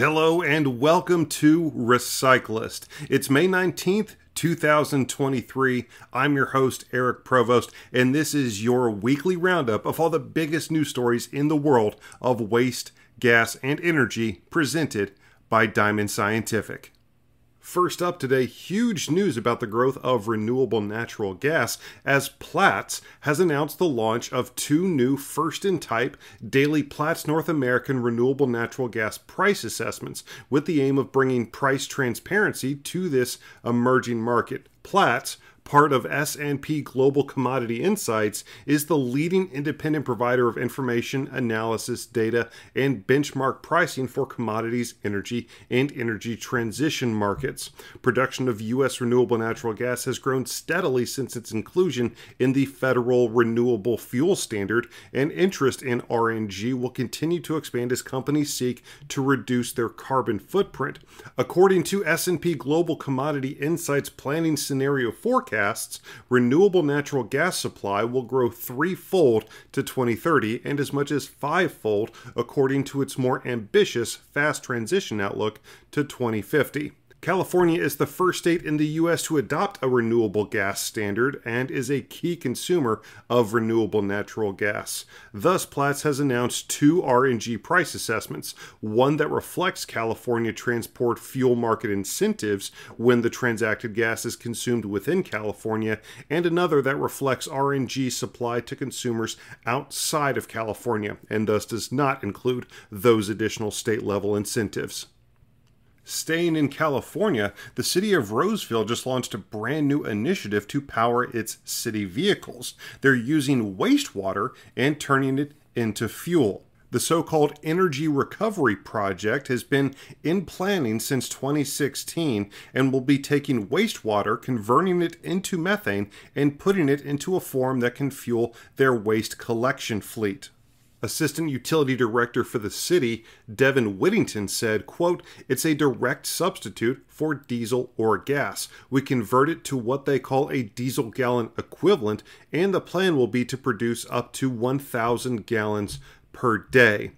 Hello and welcome to Recyclist. It's May 19th, 2023. I'm your host, Eric Provost, and this is your weekly roundup of all the biggest news stories in the world of waste, gas, and energy presented by Diamond Scientific. First up today, huge news about the growth of renewable natural gas as Platts has announced the launch of two new first in type daily Platts North American renewable natural gas price assessments with the aim of bringing price transparency to this emerging market. Platts part of S&P Global Commodity Insights, is the leading independent provider of information, analysis, data, and benchmark pricing for commodities, energy, and energy transition markets. Production of U.S. renewable natural gas has grown steadily since its inclusion in the federal renewable fuel standard, and interest in RNG will continue to expand as companies seek to reduce their carbon footprint. According to S&P Global Commodity Insights planning scenario forecast, forecasts, renewable natural gas supply will grow threefold to 2030 and as much as fivefold according to its more ambitious fast transition outlook to 2050. California is the first state in the U.S. to adopt a renewable gas standard and is a key consumer of renewable natural gas. Thus, Platts has announced two RNG price assessments one that reflects California transport fuel market incentives when the transacted gas is consumed within California, and another that reflects RNG supply to consumers outside of California and thus does not include those additional state level incentives. Staying in California, the city of Roseville just launched a brand new initiative to power its city vehicles. They're using wastewater and turning it into fuel. The so called Energy Recovery Project has been in planning since 2016 and will be taking wastewater, converting it into methane, and putting it into a form that can fuel their waste collection fleet. Assistant Utility Director for the city, Devin Whittington, said, quote, It's a direct substitute for diesel or gas. We convert it to what they call a diesel gallon equivalent, and the plan will be to produce up to 1,000 gallons per day.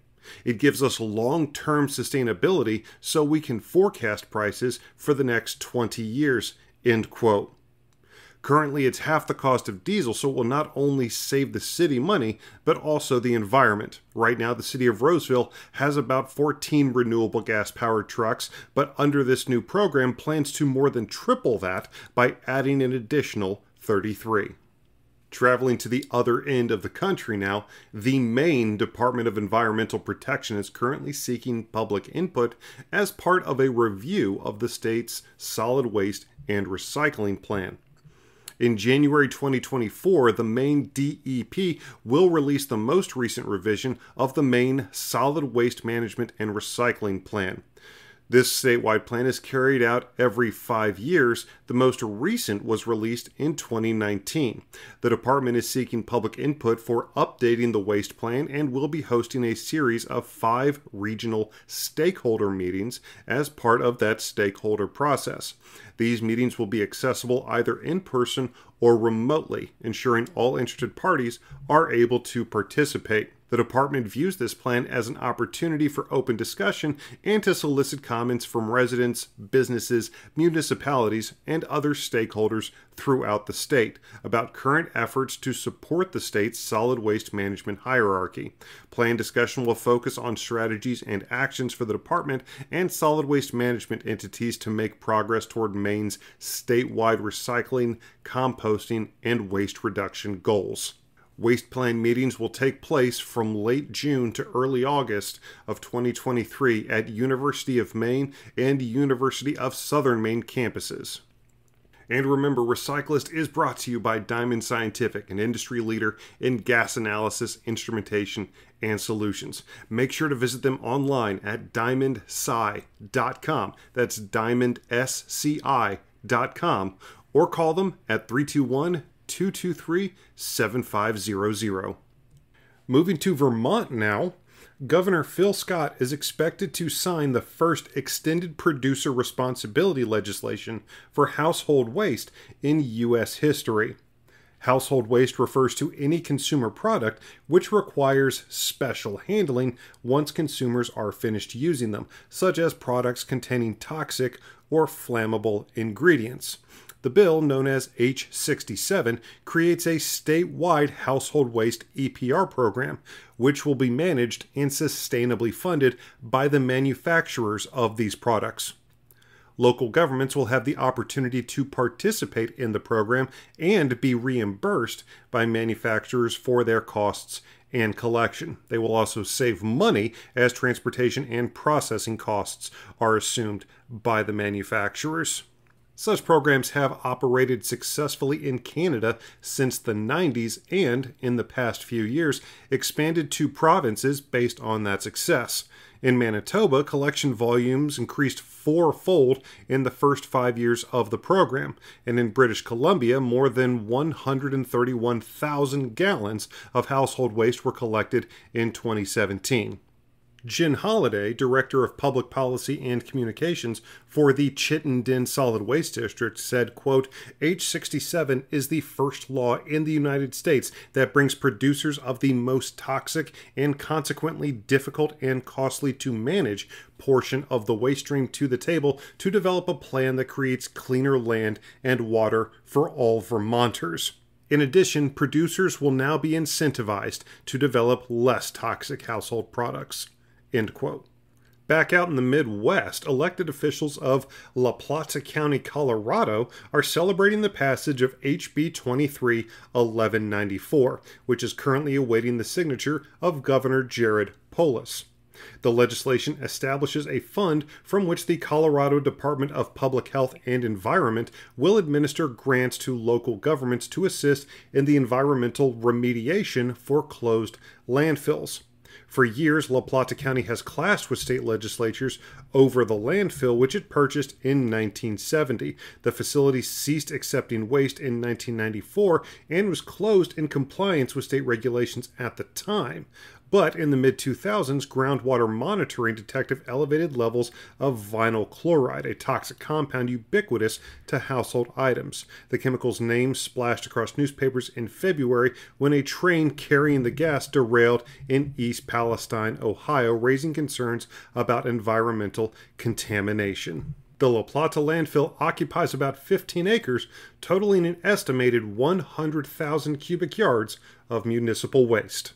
It gives us long term sustainability so we can forecast prices for the next 20 years. End quote. Currently, it's half the cost of diesel, so it will not only save the city money, but also the environment. Right now, the city of Roseville has about 14 renewable gas powered trucks, but under this new program, plans to more than triple that by adding an additional 33. Traveling to the other end of the country now, the Maine Department of Environmental Protection is currently seeking public input as part of a review of the state's solid waste and recycling plan. In January 2024, the Maine DEP will release the most recent revision of the Maine Solid Waste Management and Recycling Plan. This statewide plan is carried out every five years. The most recent was released in 2019. The department is seeking public input for updating the waste plan and will be hosting a series of five regional stakeholder meetings as part of that stakeholder process. These meetings will be accessible either in person or remotely, ensuring all interested parties are able to participate. The department views this plan as an opportunity for open discussion and to solicit comments from residents, businesses, municipalities, and other stakeholders throughout the state about current efforts to support the state's solid waste management hierarchy. Plan discussion will focus on strategies and actions for the department and solid waste management entities to make progress toward Maine's statewide recycling, composting, and waste reduction goals. Waste Plan meetings will take place from late June to early August of 2023 at University of Maine and University of Southern Maine campuses. And remember, Recyclist is brought to you by Diamond Scientific, an industry leader in gas analysis, instrumentation, and solutions. Make sure to visit them online at diamondsci.com. That's diamondsci.com. Or call them at 321 223 7500. Moving to Vermont now, Governor Phil Scott is expected to sign the first extended producer responsibility legislation for household waste in U.S. history. Household waste refers to any consumer product which requires special handling once consumers are finished using them, such as products containing toxic or flammable ingredients. The bill, known as H67, creates a statewide household waste EPR program, which will be managed and sustainably funded by the manufacturers of these products. Local governments will have the opportunity to participate in the program and be reimbursed by manufacturers for their costs and collection. They will also save money as transportation and processing costs are assumed by the manufacturers. Such programs have operated successfully in Canada since the 90s and, in the past few years, expanded to provinces based on that success. In Manitoba, collection volumes increased fourfold in the first five years of the program, and in British Columbia, more than 131,000 gallons of household waste were collected in 2017. Jen Holliday, Director of Public Policy and Communications for the Chittenden Solid Waste District, said, quote, H67 is the first law in the United States that brings producers of the most toxic and consequently difficult and costly to manage portion of the waste stream to the table to develop a plan that creates cleaner land and water for all Vermonters. In addition, producers will now be incentivized to develop less toxic household products. End quote. Back out in the Midwest, elected officials of La Plata County, Colorado, are celebrating the passage of HB 23 1194, which is currently awaiting the signature of Governor Jared Polis. The legislation establishes a fund from which the Colorado Department of Public Health and Environment will administer grants to local governments to assist in the environmental remediation for closed landfills. For years, La Plata County has clashed with state legislatures over the landfill, which it purchased in 1970. The facility ceased accepting waste in 1994 and was closed in compliance with state regulations at the time. But in the mid 2000s, groundwater monitoring detected elevated levels of vinyl chloride, a toxic compound ubiquitous to household items. The chemical's name splashed across newspapers in February when a train carrying the gas derailed in East Palestine, Ohio, raising concerns about environmental contamination. The La Plata landfill occupies about 15 acres, totaling an estimated 100,000 cubic yards of municipal waste.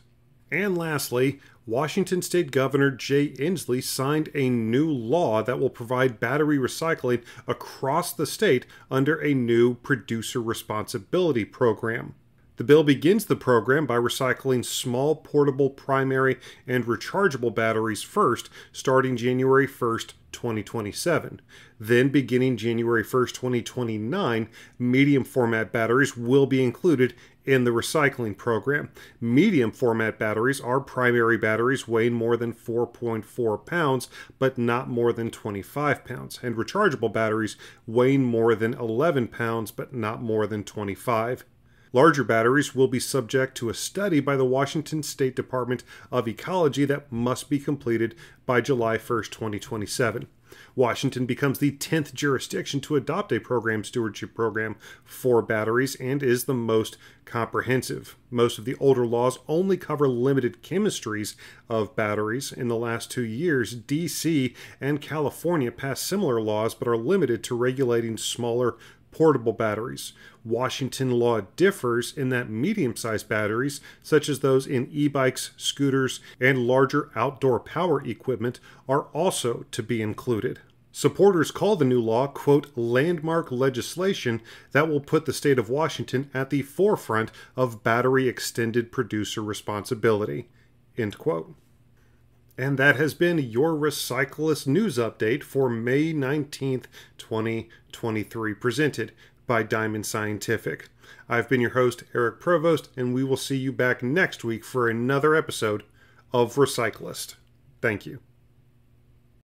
And lastly, Washington State Governor Jay Inslee signed a new law that will provide battery recycling across the state under a new producer responsibility program. The bill begins the program by recycling small portable primary and rechargeable batteries first, starting January 1st, 2027. Then, beginning January 1st, 2029, medium format batteries will be included in the recycling program. Medium format batteries are primary batteries weighing more than 4.4 pounds, but not more than 25 pounds, and rechargeable batteries weighing more than 11 pounds, but not more than 25 Larger batteries will be subject to a study by the Washington State Department of Ecology that must be completed by July 1, 2027. Washington becomes the 10th jurisdiction to adopt a program stewardship program for batteries and is the most comprehensive. Most of the older laws only cover limited chemistries of batteries. In the last two years, DC and California passed similar laws but are limited to regulating smaller portable batteries. Washington law differs in that medium sized batteries, such as those in e bikes, scooters, and larger outdoor power equipment, are also to be included. Supporters call the new law, quote, landmark legislation that will put the state of Washington at the forefront of battery extended producer responsibility, end quote. And that has been your Recyclist News Update for May 19th, 2023, presented by Diamond Scientific. I've been your host, Eric Provost, and we will see you back next week for another episode of Recyclist. Thank you.